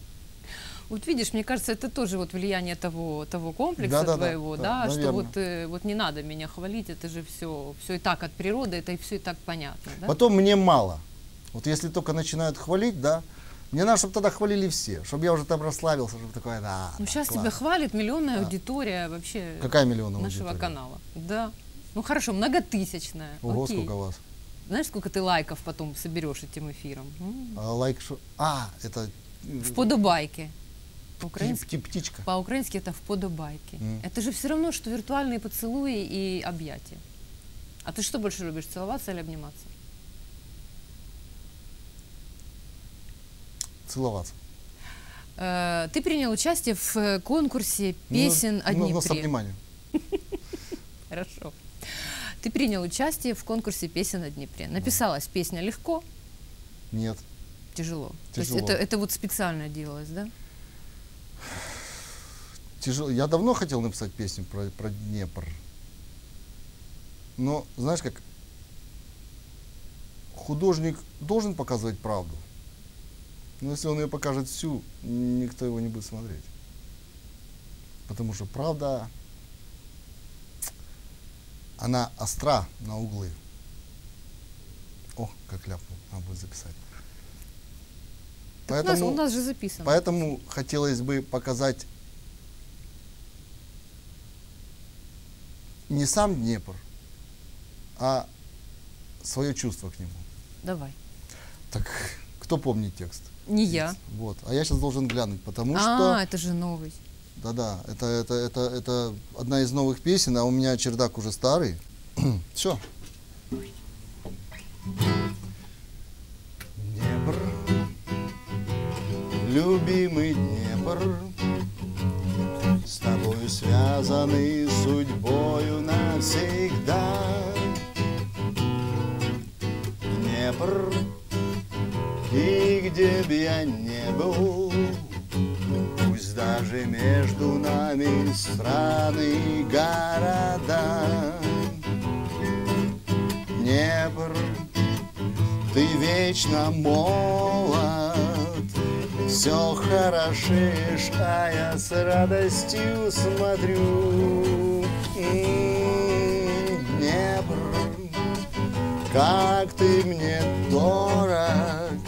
Вот видишь, мне кажется, это тоже вот влияние того, того комплекса да, твоего, да, да, да, да что вот, э, вот не надо меня хвалить, это же все, все и так от природы, это и все и так понятно. Да? Потом мне мало. Вот если только начинают хвалить, да, мне надо, чтобы тогда хвалили все, чтобы я уже там расслабился, чтобы такое, да. Ну, сейчас класс. тебя хвалит миллионная да. аудитория вообще. Какая миллионная нашего аудитория? канала. Да. Ну хорошо, многотысячная. Ого, Окей. сколько вас? Знаешь, сколько ты лайков потом соберешь этим эфиром? А, лайк что? А, это... В подобайке. По-украински, птичка. По-украински это в подобайке. Mm. Это же все равно, что виртуальные поцелуи и объятия. А ты что больше любишь, целоваться или обниматься? целоваться. Э, ты принял участие в э, конкурсе песен ну, о Днепре. Ну, с вниманием. [laughs] Хорошо. Ты принял участие в конкурсе песен о Днепре. Написалась песня легко? Нет. Тяжело. Тяжело. То есть это, это вот специально делалось, да? Тяжело. Я давно хотел написать песню про, про Днепр. Но, знаешь как, художник должен показывать правду. Но если он ее покажет всю, никто его не будет смотреть. Потому что правда, она остра на углы. О, как ляпнул, надо будет записать. Так поэтому, у, нас, у нас же записано. Поэтому хотелось бы показать не сам Днепр, а свое чувство к нему. Давай. Так кто помнит текст? Не я. Вот. А я сейчас должен глянуть, потому а, что... это же новый. Да-да, это, это, это, это одна из новых песен, а у меня чердак уже старый. [clears throat] Все. Днепр, любимый Днепр, с тобою связаны судьбою навсегда. Днепр, и где б я не был, даже между нами страны и города. Днепр, ты вечно молод, все хорошеешь, а я с радостью смотрю. Днепр, как ты мне дорог,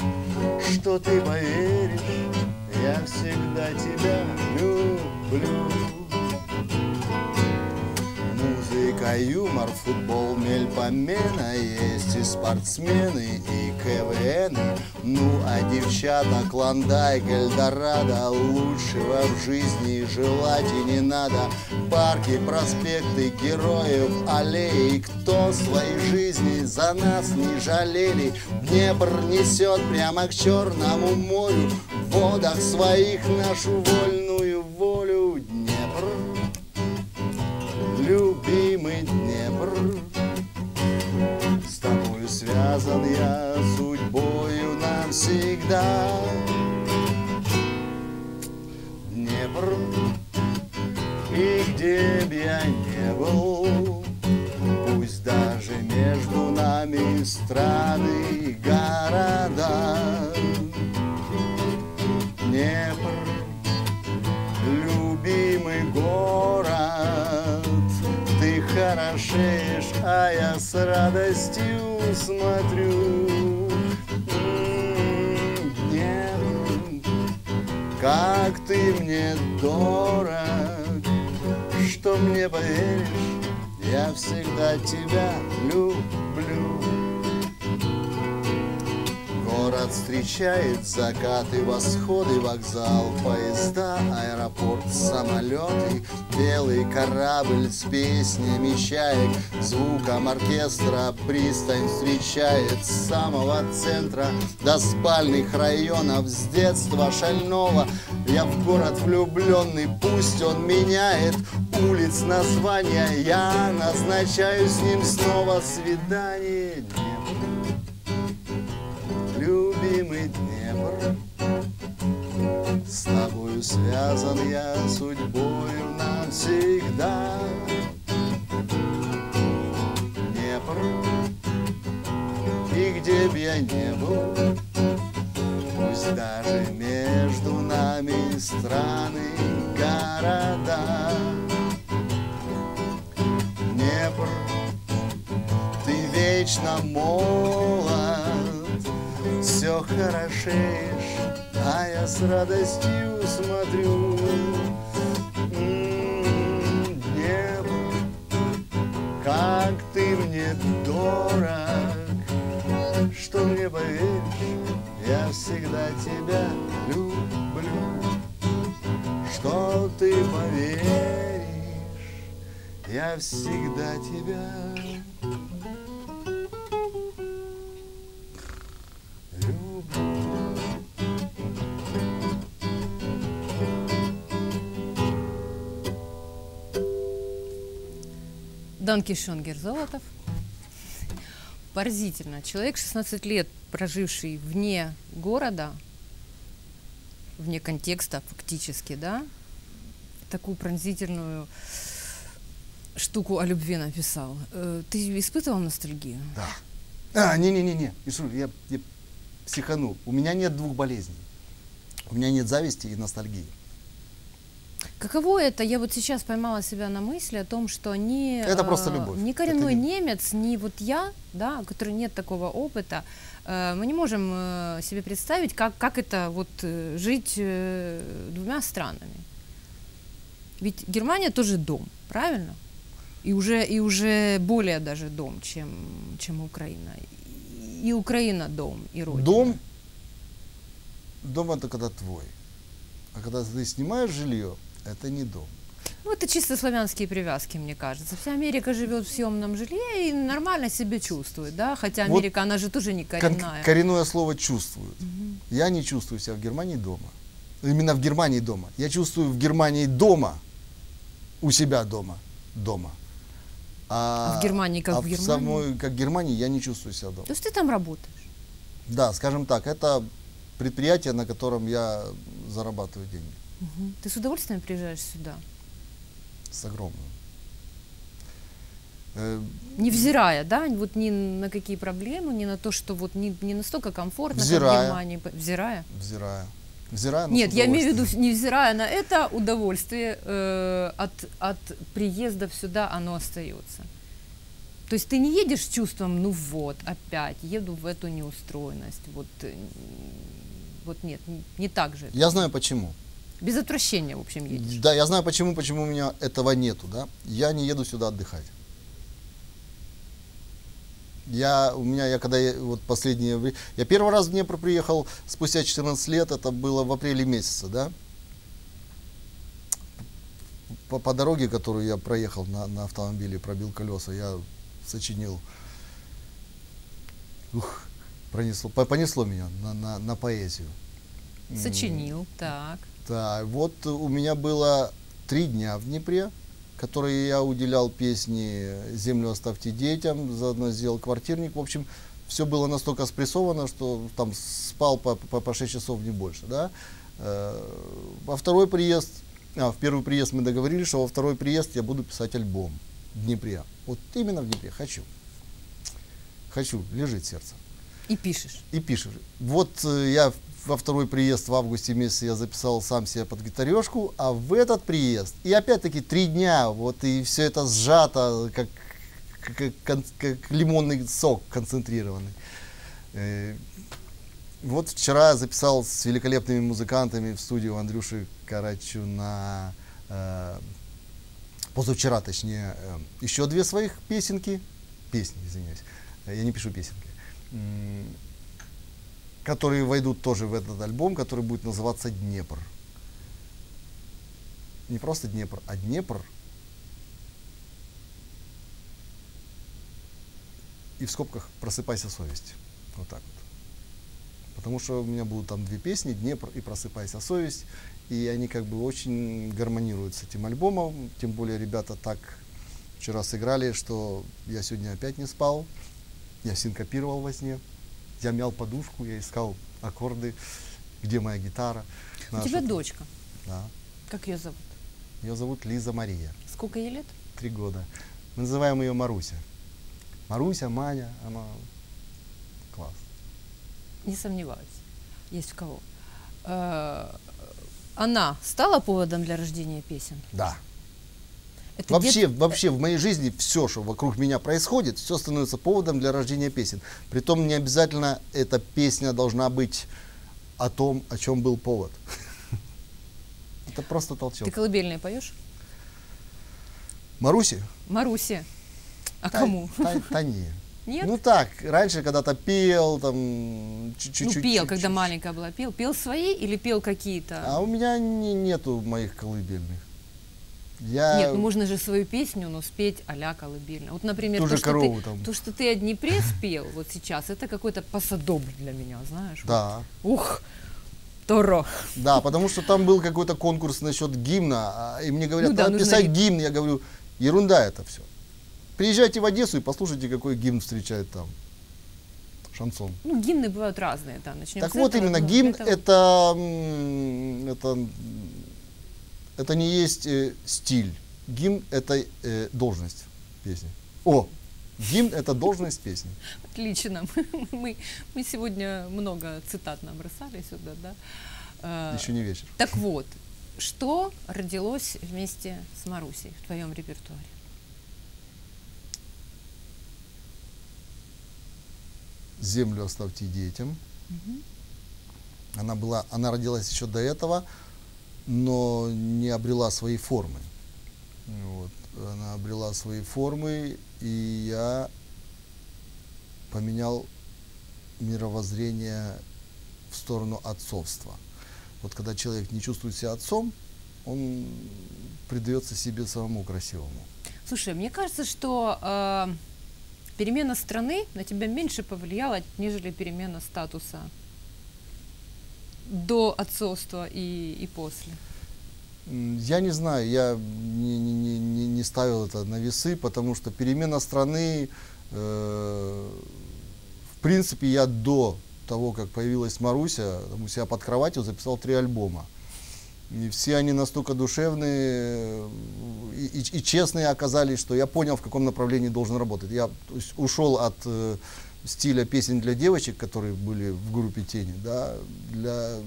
что ты поверишь, я всегда тебя люблю. Музыка, юмор, футбол, мельпомена Есть и спортсмены, и КВН. Ну, а девчата, Клондайк, Эльдорадо Лучшего в жизни желать и не надо. Парки, проспекты, героев, аллеи Кто своей жизни за нас не жалели? Днепр несет прямо к Черному морю водах своих нашу вольную волю Днепр. Любимый Днепр. С тобою связан я судьбою навсегда Днепр. И где б я не был Пусть даже между нами страны и города хорошеешь, а я с радостью смотрю. М, Днепр, как ты мне дорог Что мне поверишь, я всегда тебя люблю Город встречает закаты, восходы, вокзал, поезда, аэропорт, самолеты, белый корабль с песнями чаек, звуком оркестра пристань встречает с самого центра до спальных районов, с детства шального я в город влюбленный, пусть он меняет улиц названия, я назначаю с ним снова свидание. Любимый Днепр, с тобою связан я судьбою навсегда. Днепр, и где б я не был, пусть даже между нами страны города. Днепр, ты вечно молод, все хорошеешь, а я с радостью смотрю. Днепр, как ты мне дорог, что мне поверишь, я всегда тебя люблю. Что ты поверишь, я всегда тебя люблю. Данки Шонгер Золотов. Поразительно. Человек 16 лет, проживший вне города, вне контекста фактически, да, такую пронзительную штуку о любви написал. Э, Ты испытывал ностальгию? Да. А, не-не-не-не, Ишуль, я, я психанул. У меня нет двух болезней. У меня нет зависти и ностальгии. Каково это? Я вот сейчас поймала себя на мысли о том, что они... Это просто любовь. Ни коренной Это не- немец, ни вот я, да, у которой нет такого опыта, э, мы не можем э, себе представить, как, как это вот э, жить э, двумя странами. Ведь Германия тоже дом, правильно? И уже, и уже более даже дом, чем, чем Украина. И Украина дом, и Родина. Дом, дом это когда твой. А когда ты снимаешь жилье, это не дом. Ну, это чисто славянские привязки, мне кажется. Вся Америка живет в съемном жилье и нормально себя чувствует, да? Хотя Вот Америка, она же тоже не коренная. коренное слово чувствуют. Мгм. Я не чувствую себя в Германии дома. Именно в Германии дома. Я чувствую в Германии дома, у себя дома, дома. А в Германии как а в Германии? самой, как в Германии, я не чувствую себя дома. То есть ты там работаешь? Да, скажем так, это предприятие, на котором я зарабатываю деньги. Мгм. Ты с удовольствием приезжаешь сюда? С огромным. Э, Невзирая, да, вот ни на какие проблемы, ни на то, что вот не, не настолько комфортно, как в Взирая. Германии. Взирая? взирая. Взирая, с Нет, я имею в виду, невзирая на это, удовольствие э, от, от приездов сюда, оно остается. То есть ты не едешь с чувством, ну вот, опять, еду в эту неустроенность, вот, э, вот нет, н- не так же. Я знаю почему. Без отвращения, в общем, едешь. Да, я знаю почему, почему у меня этого нету, да. Я не еду сюда отдыхать. Я, у меня, я когда, я, вот последнее время, я первый раз в Днепр приехал спустя 14 лет, это было в апреле месяце, да. По, по дороге, которую я проехал на, на автомобиле, пробил колеса, я сочинил, ух, пронесло, по- понесло меня на, на, на поэзию. Сочинил, так. да, вот у меня было три дня в Днепре, которые я уделял песне «Землю оставьте детям», заодно сделал квартирник. В общем, все было настолько спрессовано, что там спал по, по, по 6 часов, не больше. Да? Э, Во второй приезд, а, в первый приезд мы договорились, что во второй приезд я буду писать альбом в Днепре. Вот именно в Днепре, хочу. Хочу, лежит сердце И пишешь. и пишешь. Вот э, я во второй приезд в августе месяце я записал сам себе под гитарешку, а в этот приезд, и опять-таки три дня, вот и все это сжато, как, как, кон- как лимонный сок концентрированный. Э, Вот вчера записал с великолепными музыкантами в студию Андрюши Карачу на э, позавчера, точнее, э, еще две своих песенки, песни, извиняюсь, Э, я не пишу песенки, которые войдут тоже в этот альбом, который будет называться Днепр. Не просто Днепр, а Днепр. И в скобках просыпайся совесть. Вот так вот. Потому что у меня будут там две песни, Днепр и Просыпайся совесть. И они как бы очень гармонируют с этим альбомом. Тем более ребята так вчера сыграли, что я сегодня опять не спал. Я синкопировал во сне. Я мял подушку, я искал аккорды, где моя гитара. У тебя дочка. Да. Как ее зовут? Ее зовут Лиза Мария. Сколько ей лет? Три года. Мы называем ее Маруся. Маруся, Маня, она класс. Не сомневаюсь. Есть в кого. Э, Она стала поводом для рождения песен? Да. Это Вообще, дет- вообще в моей жизни все, что вокруг меня происходит, все становится поводом для рождения песен. Притом не обязательно эта песня должна быть о том, о чем был повод. [laughs] Это просто толчок. Ты колыбельные поешь? Маруси? Марусе. А Та- кому? та- та не. Нет? Ну так, раньше когда-то пел, там чуть-чуть. ну, пел, когда чуть-чуть. маленькая была. Пел? Пел свои или пел какие-то? А у меня не- нету моих колыбельных. Я Нет, ну можно же свою песню, но спеть а-ля колыбельно. Вот, например, то, что корову ты, там. то, что ты о Днепре спел вот сейчас, это какой-то посадобль для меня, знаешь? Да, Ух, Торо. да, потому что там был какой-то конкурс насчет гимна, а, и мне говорят, Ну да, надо писать гимн. Я говорю, ерунда это все. Приезжайте в Одессу и послушайте, какой гимн встречает там. Шансон. Ну, гимны бывают разные, да, начнем Так вот этого, именно гимн это- это, это, это не есть э, стиль. Гимн это э, должность песни. О, гимн это должность песни. [laughs] Отлично. [laughs] Мы, мы сегодня много цитат набросали сюда, да. Э, Еще не вечер. Так вот, что родилось вместе с Марусей в твоем репертуаре? Землю оставьте детям. Она была, она родилась еще до этого, но не обрела свои формы. Вот. она обрела свои формы, и я поменял мировоззрение в сторону отцовства. Вот когда человек не чувствует себя отцом, он придается себе самому красивому. Слушай, мне кажется, что э, перемена страны на тебя меньше повлияла, нежели перемена статуса до отцовства и, и после. Я не знаю, я не, не- не- не- ставил это на весы, потому что перемена страны, э, в принципе, я до того, как появилась Маруся, у себя под кроватью записал три альбома. И все они настолько душевные э, и, и- и честные оказались, что я понял, в каком направлении должен работать. Я есть, ушел от э, стиля песен для девочек, которые были в группе Тени, да, для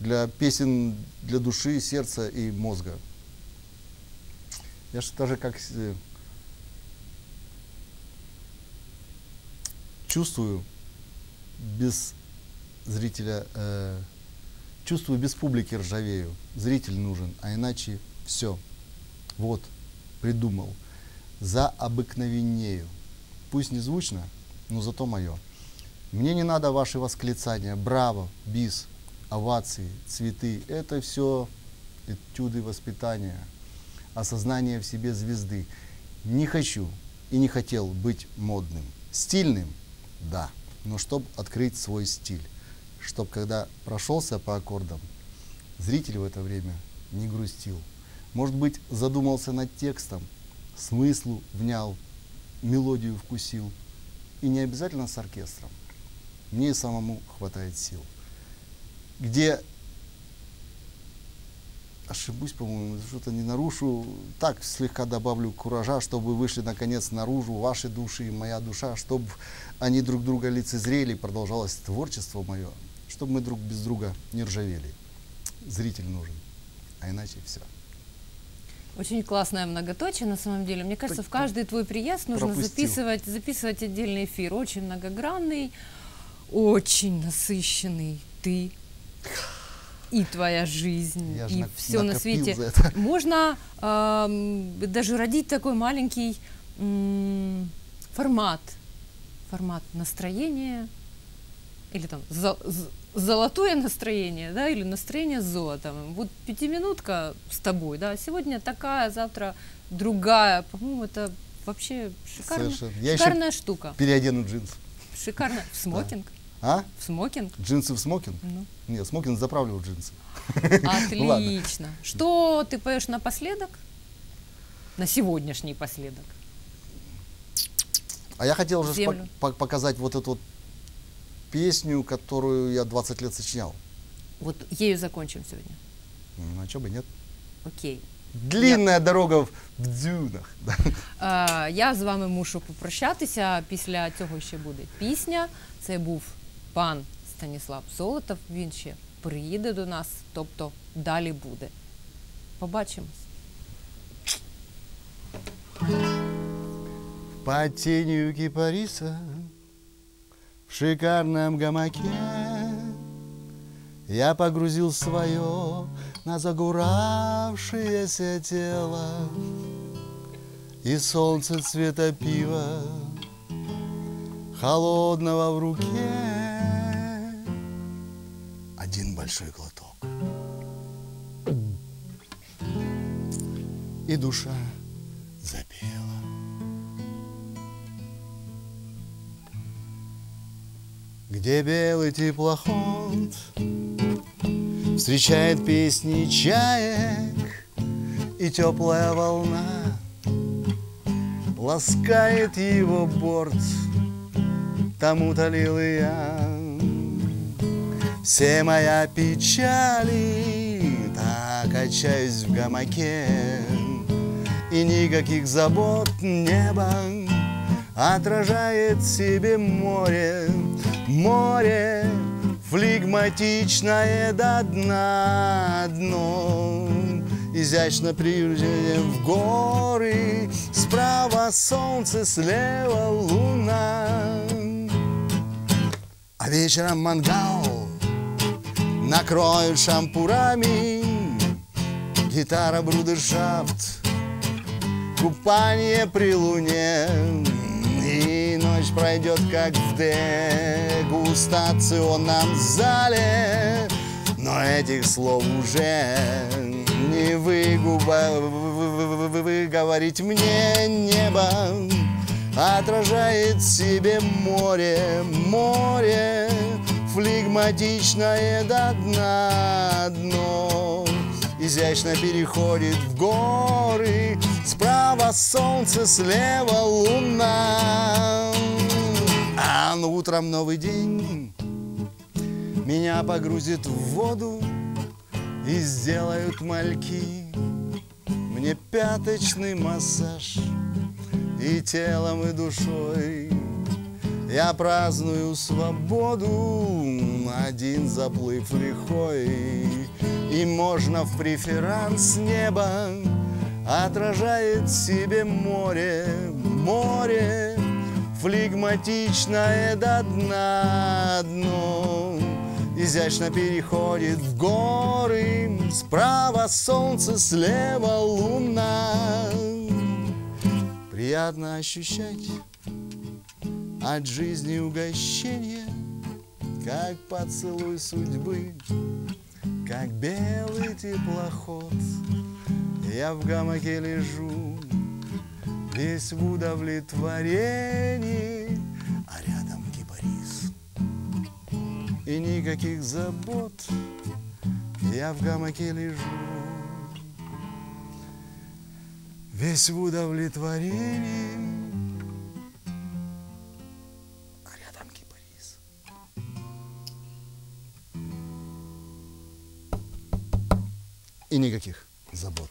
для песен для души, сердца и мозга. Я же даже как э, чувствую без зрителя, э, чувствую без публики ржавею. Зритель нужен, а иначе все. Вот, придумал. За обыкновеннею. Пусть не звучно, но зато мое. Мне не надо ваши восклицания. Браво, бис, овации, цветы. Это все этюды воспитания, осознание в себе звезды. Не хочу и не хотел быть модным. Стильным, да, но чтобы открыть свой стиль. Чтоб когда прошелся по аккордам, зритель в это время не грустил. Может быть, задумался над текстом, смыслу внял, мелодию вкусил. И не обязательно с оркестром. Мне и самому хватает сил. Где ошибусь, по-моему, что-то не нарушу, так слегка добавлю куража, чтобы вышли наконец наружу ваши души и моя душа, чтобы они друг друга лицезрели, продолжалось творчество мое, чтобы мы друг без друга не ржавели. Зритель нужен, а иначе все. Очень классное многоточие, на самом деле. Мне кажется, в каждый твой приезд нужно Пропустил. записывать, записывать отдельный эфир. Очень многогранный, очень насыщенный. Ты и твоя жизнь, Я и все на свете. [laughs] Можно ам, даже родить такой маленький формат. Формат настроения, или там за- з- золотое настроение, да, или настроение с золотом. Вот пятиминутка с тобой, да, сегодня такая, завтра другая. По-моему, это вообще шикарно, Совершенно. Я еще шикарная штука. переодену джинсы. Шикарно. В смокинг? А? В смокинг? Джинсы в смокинг? Ну, Нет, смокинг заправлю в джинсы. [laughs] отлично. Что ты поешь напоследок? На сегодняшний последок. А я хотел же Землю. пок- по- показать вот эту вот песню, которую я 20 лет сочинял. Вот ею закончим сегодня. М, А что бы нет? Окей. Длинная дорога в. Да. Е, я з вами мушу попрощатися. Після цього ще буде пісня. Це був пан Станіслав Золотов. Він ще приїде до нас, тобто далі буде. Побачимось. Под тенью кипариса в шикарном гамаке. Я погрузил свое на загуравшееся тело. И солнце цвета пива холодного в руке. Один большой глоток. И душа Где белый теплоход Встречает песни чаек И теплая волна Ласкает его борт. Тому-то лил и я Все моя печали Так качаюсь в гамаке. И никаких забот небо Отражает себе море Море флегматичное до дна дно. Изящно приближением в горы Справа солнце, слева луна. А вечером мангал Накроют шампурами. Гитара брудершафт, купание при луне, пройдет как в дегустационном зале. Но этих слов уже не выгуба, выговорить мне небо Отражает в себе море, море Флегматичное до дна дно Изящно переходит в горы. Справа солнце, слева луна. А ну, утром новый день. Меня погрузит в воду И сделают мальки. Мне пяточный массаж И телом, и душой я праздную свободу, один заплыв лихой, И можно в преферанс неба Отражает себе море, море, Флегматичное до дна дно, Изящно переходит в горы, Справа солнце, слева луна. Приятно ощущать от жизни угощение, как поцелуй судьбы, как белый теплоход. Я в гамаке лежу, весь в удовлетворении, а рядом кипарис. И никаких забот, я в гамаке лежу, весь в удовлетворении, И никаких забот.